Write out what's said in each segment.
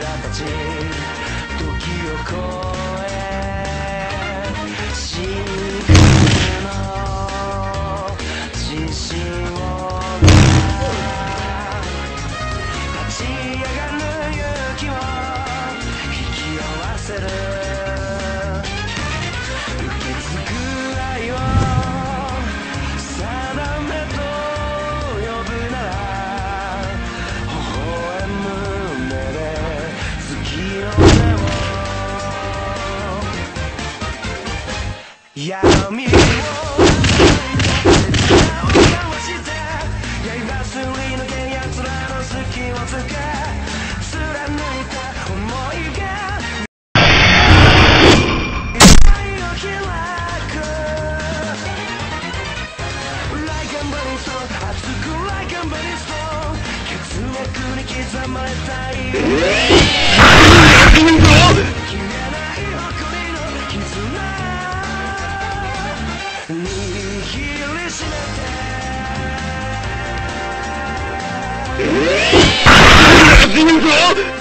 たち時を越えざまえしめて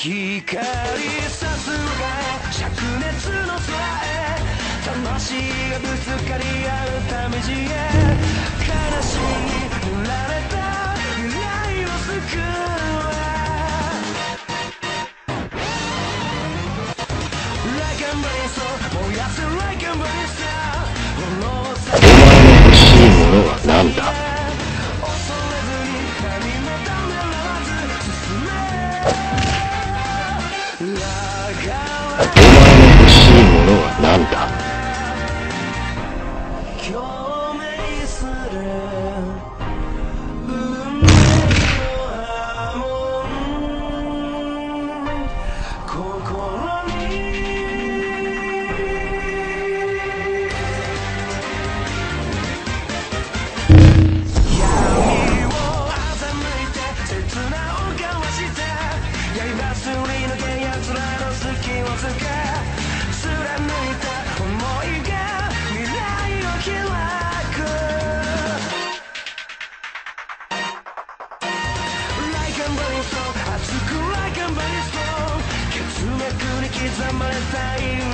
光さすが灼熱の空へ魂がぶつかり合うためじへ悲しみにられた未来を救う Like a 燃やせほ欲しいものは何だ？Bye.